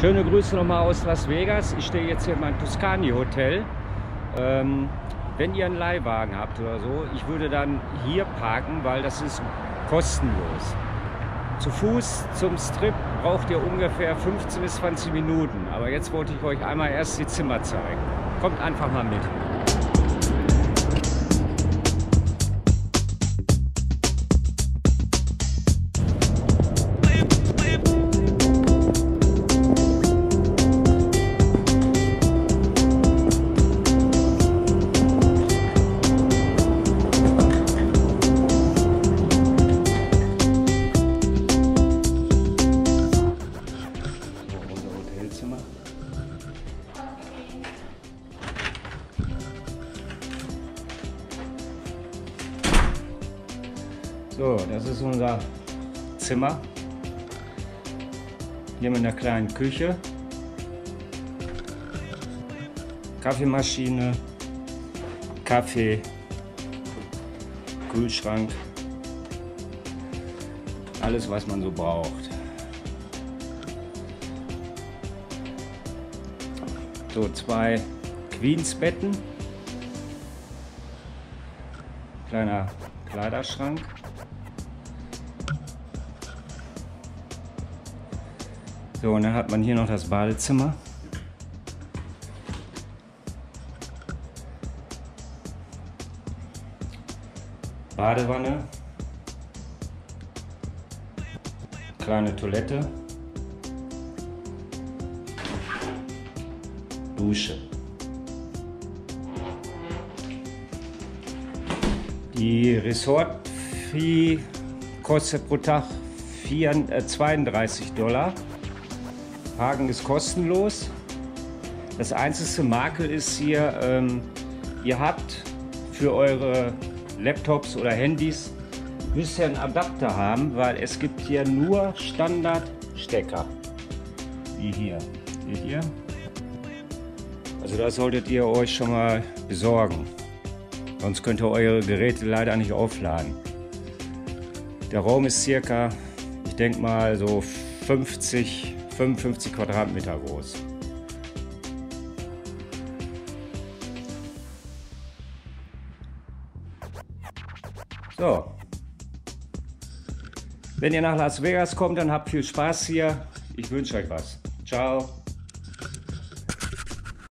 Schöne Grüße nochmal aus Las Vegas. Ich stehe jetzt hier in meinem Tuscany Hotel. Ähm, wenn ihr einen Leihwagen habt oder so, ich würde dann hier parken, weil das ist kostenlos. Zu Fuß zum Strip braucht ihr ungefähr 15 bis 20 Minuten. Aber jetzt wollte ich euch einmal erst die Zimmer zeigen. Kommt einfach mal mit. So, das ist unser Zimmer. Hier mit einer kleinen Küche. Kaffeemaschine, Kaffee, Kühlschrank. Alles, was man so braucht. So, zwei Queensbetten. Kleiner Kleiderschrank. So, und dann hat man hier noch das Badezimmer. Badewanne. Kleine Toilette. Dusche. Die Resort-Fee kostet pro Tag vier, äh, 32 Dollar. Parken ist kostenlos. Das einzige Makel ist hier, ähm, ihr habt für eure Laptops oder Handys müsst ihr einen Adapter haben, weil es gibt hier nur Standardstecker. Wie hier. Seht ihr? Also das solltet ihr euch schon mal besorgen. Sonst könnt ihr eure Geräte leider nicht aufladen. Der Raum ist circa, ich denke mal so 50, 55 Quadratmeter groß. So. Wenn ihr nach Las Vegas kommt, dann habt viel Spaß hier. Ich wünsche euch was. Ciao.